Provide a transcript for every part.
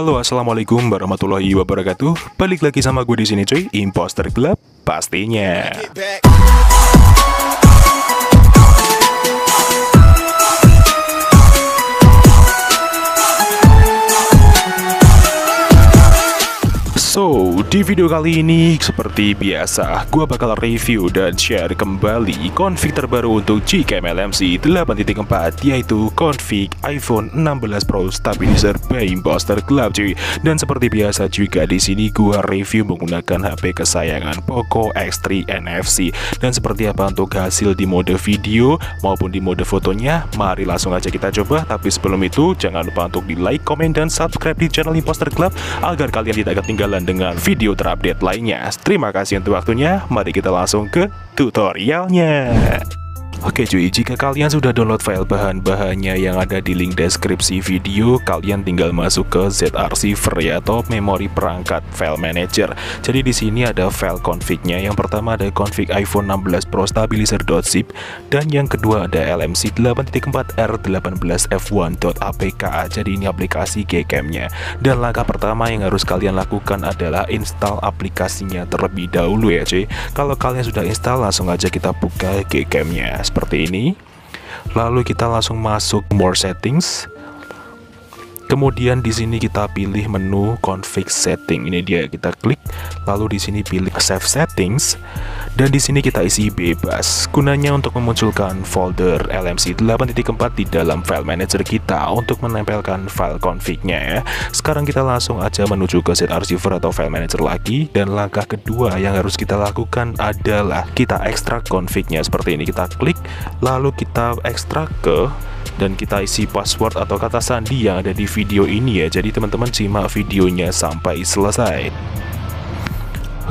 Halo, assalamualaikum warahmatullahi wabarakatuh. Balik lagi sama gue di sini, cuy. Imposter Club pastinya. So, di video kali ini seperti biasa, gue bakal review dan share kembali config terbaru untuk GCam LMC 8.4 yaitu config iPhone 16 Pro Stabilizer by Imposter Club cuy. Dan seperti biasa juga di sini gue review menggunakan HP kesayangan Poco X3 NFC. Dan seperti apa untuk hasil di mode video maupun di mode fotonya, mari langsung aja kita coba. Tapi sebelum itu, jangan lupa untuk di like, komen, dan subscribe di channel Imposter Club agar kalian tidak ketinggalan dengan video terupdate lainnya. Terima kasih untuk waktunya, mari kita langsung ke tutorialnya. Oke cuy, jika kalian sudah download file bahan-bahannya yang ada di link deskripsi video, kalian tinggal masuk ke ZRC Free atau memori perangkat file manager. Jadi di sini ada file config-nya. Yang pertama ada config iPhone 16 Pro stabilizer.zip dan yang kedua ada LMC 8.4 R18F1.apk. Jadi ini aplikasi Gcam-nya. Dan langkah pertama yang harus kalian lakukan adalah install aplikasinya terlebih dahulu ya cuy. Kalau kalian sudah install, langsung aja kita buka Gcam-nya seperti ini. Lalu kita langsung masuk more settings Kemudian di sini kita pilih menu config setting. Ini dia kita klik, lalu di sini pilih save settings dan di sini kita isi bebas. Gunanya untuk memunculkan folder LMC 8.4 di dalam file manager kita untuk menempelkan file config-nya ya. Sekarang kita langsung aja menuju ke set receiver atau file manager lagi dan langkah kedua yang harus kita lakukan adalah kita ekstrak config-nya seperti ini. Kita klik lalu kita ekstrak ke dan kita isi password atau kata sandi yang ada di video ini ya. Jadi teman-teman simak videonya sampai selesai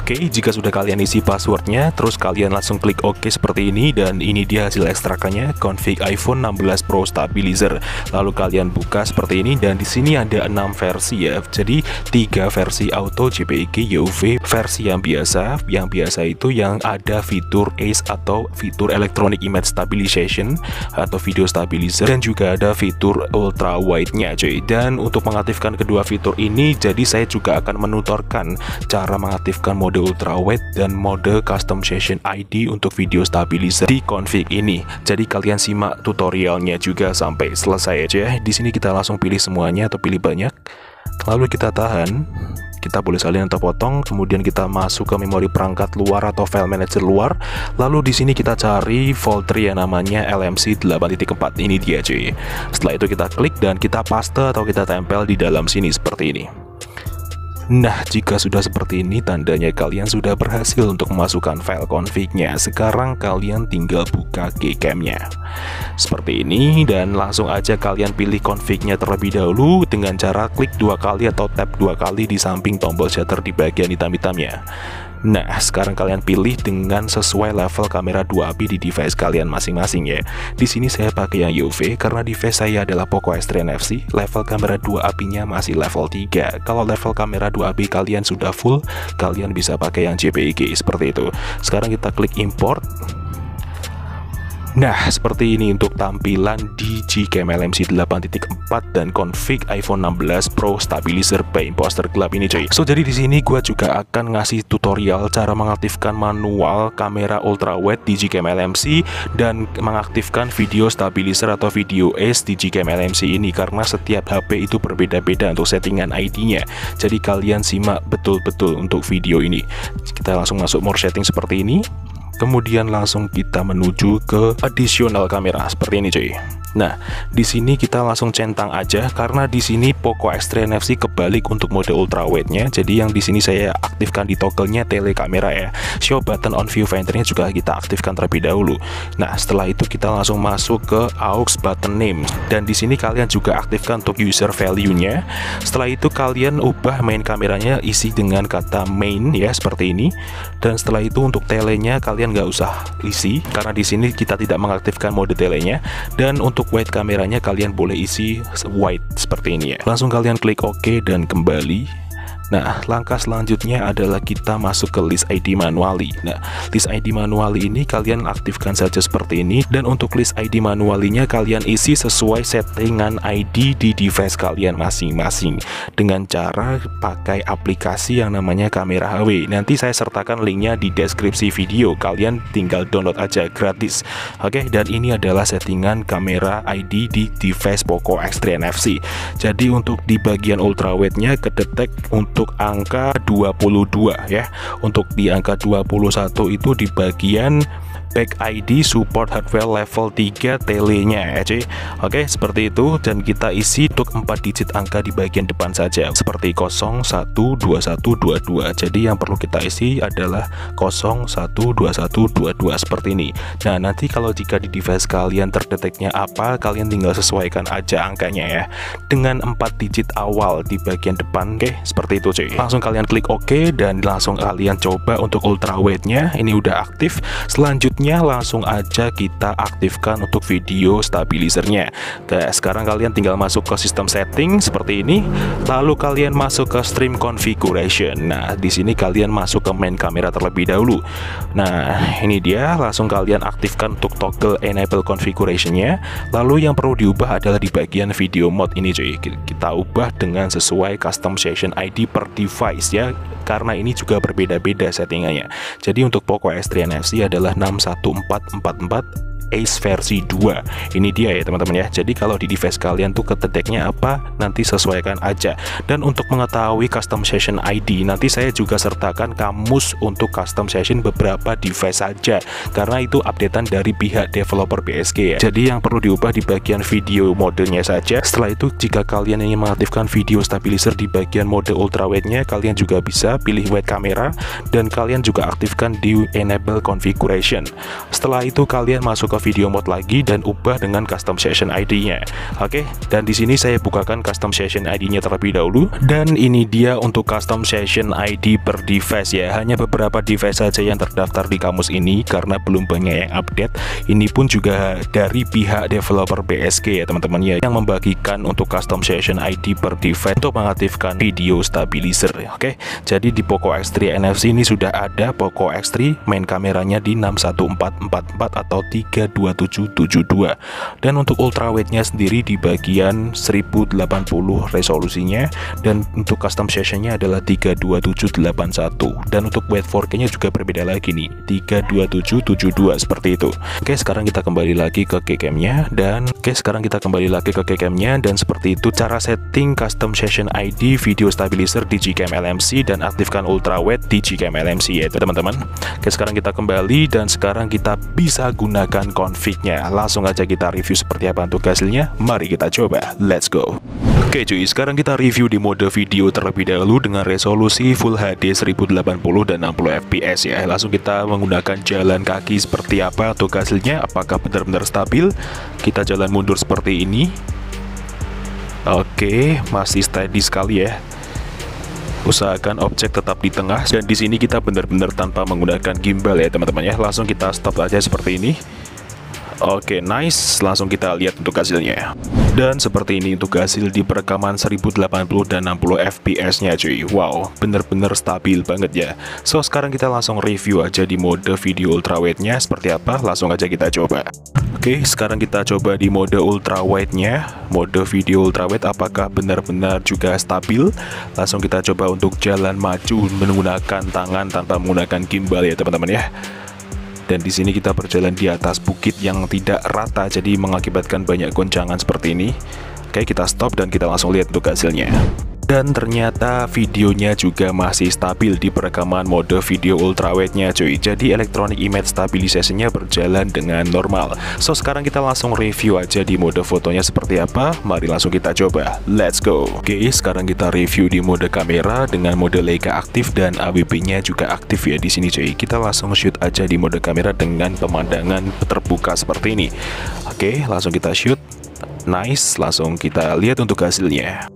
Oke, jika sudah kalian isi passwordnya, terus kalian langsung klik OK seperti ini dan ini dia hasil ekstrakannya, config iPhone 16 Pro Stabilizer. Lalu kalian buka seperti ini dan di sini ada 6 versi ya. Jadi tiga versi auto JPEG UV, versi yang biasa, yang biasa itu yang ada fitur ACE atau fitur Electronic Image Stabilization atau video stabilizer dan juga ada fitur ultra wide-nya cuy. Dan untuk mengaktifkan kedua fitur ini, jadi saya juga akan menutorkan cara mengaktifkan mode mode ultrawide dan mode custom session ID untuk video stabilizer di config ini. Jadi kalian simak tutorialnya juga sampai selesai aja. Di sini kita langsung pilih semuanya atau pilih banyak. Lalu kita tahan. Kita boleh salin atau potong, kemudian kita masuk ke memori perangkat luar atau file manager luar. Lalu di sini kita cari folder yang namanya LMC 8.4. Ini dia cuy. Setelah itu kita klik dan kita paste atau kita tempel di dalam sini seperti ini. Nah, jika sudah seperti ini, tandanya kalian sudah berhasil untuk memasukkan file config-nya. Sekarang kalian tinggal buka Gcam-nya. Seperti ini, dan langsung aja kalian pilih config-nya terlebih dahulu dengan cara klik dua kali atau tap dua kali di samping tombol shutter di bagian hitam-hitamnya. Nah, sekarang kalian pilih dengan sesuai level kamera 2 API di device kalian masing-masing ya. Di sini saya pakai yang UV karena device saya adalah Poco X3 NFC, level kamera 2 API-nya masih level 3. Kalau level kamera 2 API kalian sudah full, kalian bisa pakai yang JPEG seperti itu. Sekarang kita klik import Nah, seperti ini untuk tampilan di Gcam LMC 8.4 dan config iPhone 16 Pro Stabilizer by Imposter Club ini cuy. So, jadi di sini gue juga akan ngasih tutorial cara mengaktifkan manual kamera ultrawide di Gcam LMC dan mengaktifkan video stabilizer atau video S di Gcam LMC ini karena setiap HP itu berbeda-beda untuk settingan ID-nya. Jadi kalian simak betul-betul untuk video ini. Kita langsung masuk more setting seperti ini kemudian langsung kita menuju ke additional kamera. Seperti ini cuy Nah, di sini kita langsung centang aja karena di sini Poco X3 NFC kebalik untuk mode ultrawide-nya. Jadi yang di sini saya aktifkan di toggle-nya telekamera ya. Show button on viewfinder-nya juga kita aktifkan terlebih dahulu. Nah, setelah itu kita langsung masuk ke aux button name dan di sini kalian juga aktifkan untuk user value-nya. Setelah itu kalian ubah main kameranya isi dengan kata main ya seperti ini. Dan setelah itu untuk telenya kalian nggak usah isi karena di sini kita tidak mengaktifkan mode telenya dan untuk untuk wide kameranya kalian boleh isi wide seperti ini ya. Langsung kalian klik OK dan kembali Nah, langkah selanjutnya adalah kita masuk ke list ID manually. Nah, list ID manually ini kalian aktifkan saja seperti ini dan untuk list ID manualinya kalian isi sesuai settingan ID di device kalian masing-masing dengan cara pakai aplikasi yang namanya kamera HW. Nanti saya sertakan linknya di deskripsi video. Kalian tinggal download aja gratis. Oke, dan ini adalah settingan kamera ID di device Poco X3 NFC. Jadi untuk di bagian ultrawide-nya kedetek untuk untuk angka 22 ya. Untuk di angka 21 itu di bagian back ID support hardware level 3 telenya ya Oke seperti itu dan kita isi untuk 4 digit angka di bagian depan saja. Seperti 012122 jadi yang perlu kita isi adalah 012122 seperti ini. Nah nanti kalau jika di device kalian terdeteknya apa kalian tinggal sesuaikan aja angkanya ya. Dengan 4 digit awal di bagian depan oke seperti itu cuy langsung kalian klik OK dan langsung kalian coba untuk ultrawide nya ini udah aktif. Selanjutnya selanjutnya langsung aja kita aktifkan untuk video stabilizernya. Sekarang kalian tinggal masuk ke sistem setting seperti ini. Lalu kalian masuk ke stream configuration. Nah di sini kalian masuk ke main kamera terlebih dahulu. Nah ini dia. Langsung kalian aktifkan untuk toggle enable configurationnya. Lalu yang perlu diubah adalah di bagian video mode ini cuy. Kita ubah dengan sesuai custom session ID per device ya karena ini juga berbeda-beda settingannya. Jadi untuk Poco X3 NFC adalah 61 1444 Ace versi 2 ini dia ya teman-teman ya. Jadi kalau di device kalian tuh keteteknya apa nanti sesuaikan aja. Dan untuk mengetahui custom session ID nanti saya juga sertakan kamus untuk custom session beberapa device saja. Karena itu updatean dari pihak developer BSG ya. Jadi yang perlu diubah di bagian video modenya saja. Setelah itu jika kalian ingin mengaktifkan video stabilizer di bagian mode ultrawide nya kalian juga bisa pilih wide camera. Dan kalian juga aktifkan di enable configuration. Setelah itu kalian masuk ke video mode lagi dan ubah dengan custom session ID-nya. Oke, dan di sini saya bukakan custom session ID-nya terlebih dahulu dan ini dia untuk custom session ID per device ya. Hanya beberapa device saja yang terdaftar di kamus ini karena belum banyak yang update. Ini pun juga dari pihak developer BSG ya teman-teman ya yang membagikan untuk custom session ID per device untuk mengaktifkan video stabilizer. Oke, jadi di Poco X3 NFC ini sudah ada Poco X3 main kameranya di 61444 atau 3 2772 dan untuk ultrawide-nya sendiri di bagian 1080 resolusinya dan untuk custom sessionnya adalah 32781 dan untuk wide 4K nya juga berbeda lagi nih 32772 seperti itu. Oke sekarang kita kembali lagi ke Gcam nya dan oke sekarang kita kembali lagi ke Gcam nya dan seperti itu cara setting custom session ID video stabilizer di Gcam LMC dan aktifkan ultrawide di Gcam LMC ya teman-teman. Oke sekarang kita kembali dan sekarang kita bisa gunakan config-nya. Langsung aja kita review seperti apa untuk hasilnya. Mari kita coba. Let's go. Oke cuy, sekarang kita review di mode video terlebih dahulu dengan resolusi Full HD 1080 dan 60 fps ya. Langsung kita menggunakan jalan kaki seperti apa untuk hasilnya. Apakah benar-benar stabil? Kita jalan mundur seperti ini. Oke, masih steady sekali ya usahakan objek tetap di tengah dan di sini kita benar-benar tanpa menggunakan gimbal ya teman-teman ya langsung kita stop aja seperti ini Oke, nice. Langsung kita lihat untuk hasilnya. Dan seperti ini untuk hasil di perekaman 1080 dan 60 fps-nya cuy. Wow, bener-bener stabil banget ya. So, sekarang kita langsung review aja di mode video ultrawide-nya seperti apa. Langsung aja kita coba. Oke, sekarang kita coba di mode ultrawide-nya. Mode video ultrawide apakah benar-benar juga stabil? Langsung kita coba untuk jalan maju menggunakan tangan tanpa menggunakan gimbal ya teman-teman ya dan di sini kita berjalan di atas bukit yang tidak rata jadi mengakibatkan banyak goncangan seperti ini. Oke kita stop dan kita langsung lihat untuk hasilnya dan ternyata videonya juga masih stabil di perekaman mode video ultrawide-nya cuy. Jadi electronic image stabilization-nya berjalan dengan normal. So sekarang kita langsung review aja di mode fotonya seperti apa. Mari langsung kita coba. Let's go. Oke, sekarang kita review di mode kamera dengan mode Leica aktif dan AWP-nya juga aktif ya di sini cuy. Kita langsung shoot aja di mode kamera dengan pemandangan terbuka seperti ini. Oke, langsung kita shoot. Nice, langsung kita lihat untuk hasilnya.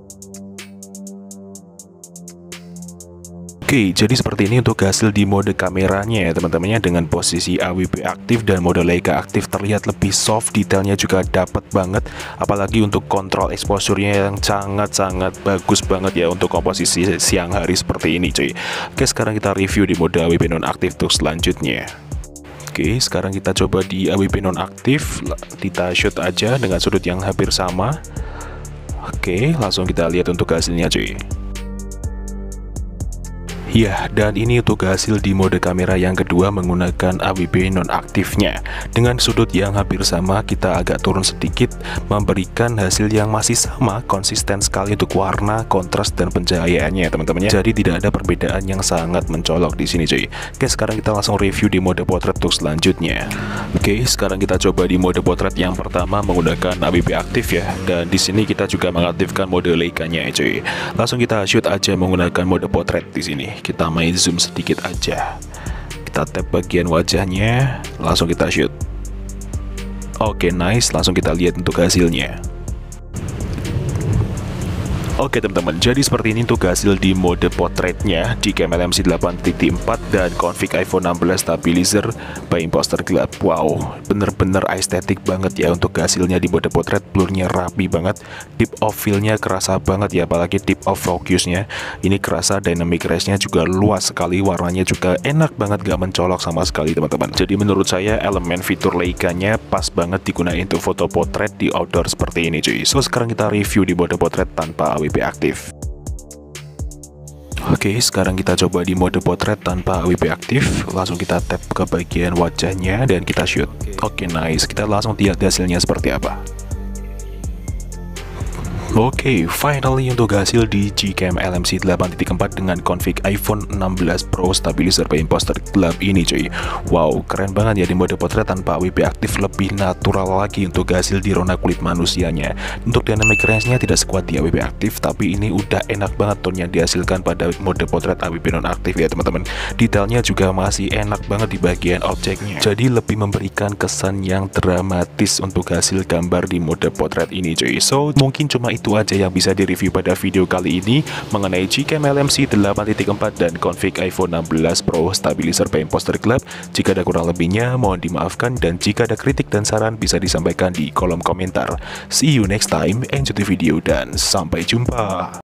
Oke, jadi seperti ini untuk hasil di mode kameranya ya teman-teman ya dengan posisi AWP aktif dan mode Leica aktif terlihat lebih soft, detailnya juga dapat banget apalagi untuk kontrol exposure-nya yang sangat-sangat bagus banget ya untuk komposisi siang hari seperti ini cuy. Oke, sekarang kita review di mode AWP non aktif untuk selanjutnya. Oke, sekarang kita coba di AWP non aktif, kita shoot aja dengan sudut yang hampir sama. Oke, langsung kita lihat untuk hasilnya cuy. Ya, dan ini untuk hasil di mode kamera yang kedua menggunakan AWP nonaktifnya. Dengan sudut yang hampir sama, kita agak turun sedikit, memberikan hasil yang masih sama, konsisten sekali untuk warna, kontras, dan pencahayaannya, teman-teman. Ya. Jadi tidak ada perbedaan yang sangat mencolok di sini, cuy. Oke, sekarang kita langsung review di mode potret untuk selanjutnya. Oke, sekarang kita coba di mode potret yang pertama menggunakan AWP aktif ya. Dan di sini kita juga mengaktifkan mode Leica-nya, cuy. Langsung kita shoot aja menggunakan mode potret di sini kita main zoom sedikit aja. Kita tap bagian wajahnya langsung kita shoot. Oke nice. Langsung kita lihat untuk hasilnya Oke teman-teman, jadi seperti ini untuk hasil di mode potretnya di KMLMC 8.4 dan config iPhone 16 stabilizer by imposter gelap. Wow, bener-bener estetik banget ya untuk hasilnya di mode potret, blurnya rapi banget, deep of feel-nya kerasa banget ya, apalagi deep of focus-nya. Ini kerasa dynamic range-nya juga luas sekali, warnanya juga enak banget, gak mencolok sama sekali teman-teman. Jadi menurut saya elemen fitur Leica-nya pas banget digunakan untuk foto potret di outdoor seperti ini cuy. So sekarang kita review di mode potret tanpa AWP aktif. Oke, sekarang kita coba di mode potret tanpa AWP aktif. Langsung kita tap ke bagian wajahnya dan kita shoot. Oke, nice. Kita langsung lihat hasilnya seperti apa. Oke, okay, finally untuk hasil di Gcam LMC 8.4 dengan config iPhone 16 Pro stabilizer by imposter gelap ini cuy. Wow, keren banget ya di mode potret tanpa WP aktif lebih natural lagi untuk hasil di rona kulit manusianya. Untuk dynamic range-nya tidak sekuat di AWP aktif, tapi ini udah enak banget tone yang dihasilkan pada mode potret AWP non-aktif ya teman-teman. Detailnya juga masih enak banget di bagian objeknya. Jadi lebih memberikan kesan yang dramatis untuk hasil gambar di mode potret ini cuy. So, mungkin cuma itu itu aja yang bisa direview pada video kali ini mengenai Gcam LMC 8.4 dan config iPhone 16 Pro Stabilizer by Imposter Club. Jika ada kurang lebihnya, mohon dimaafkan dan jika ada kritik dan saran bisa disampaikan di kolom komentar. See you next time, enjoy the video dan sampai jumpa.